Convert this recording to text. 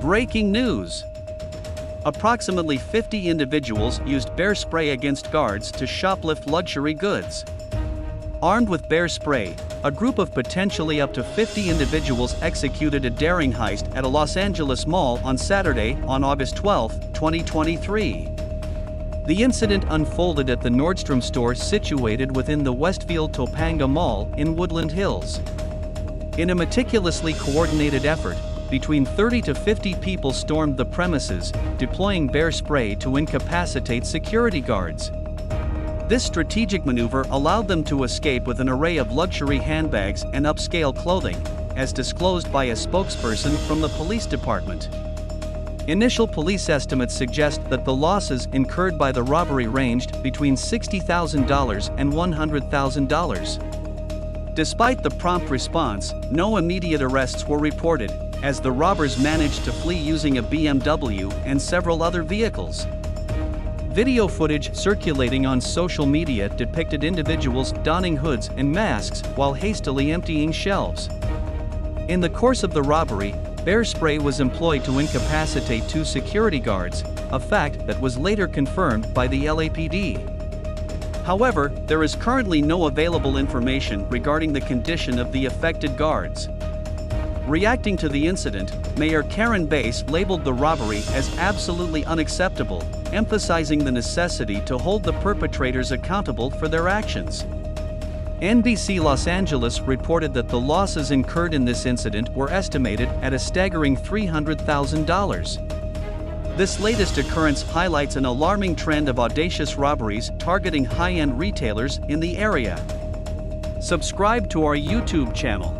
Breaking news! Approximately 50 individuals used bear spray against guards to shoplift luxury goods. Armed with bear spray, a group of potentially up to 50 individuals executed a daring heist at a Los Angeles mall on Saturday, on August 12, 2023. The incident unfolded at the Nordstrom store situated within the Westfield Topanga Mall in Woodland Hills. In a meticulously coordinated effort, between 30 to 50 people stormed the premises, deploying bear spray to incapacitate security guards. This strategic maneuver allowed them to escape with an array of luxury handbags and upscale clothing, as disclosed by a spokesperson from the police department. Initial police estimates suggest that the losses incurred by the robbery ranged between $60,000 and $100,000. Despite the prompt response, no immediate arrests were reported, as the robbers managed to flee using a BMW and several other vehicles. Video footage circulating on social media depicted individuals donning hoods and masks while hastily emptying shelves. In the course of the robbery, bear spray was employed to incapacitate two security guards, a fact that was later confirmed by the LAPD. However, there is currently no available information regarding the condition of the affected guards. Reacting to the incident, Mayor Karen Bass labeled the robbery as absolutely unacceptable, emphasizing the necessity to hold the perpetrators accountable for their actions. NBC Los Angeles reported that the losses incurred in this incident were estimated at a staggering $300,000. This latest occurrence highlights an alarming trend of audacious robberies targeting high end retailers in the area. Subscribe to our YouTube channel.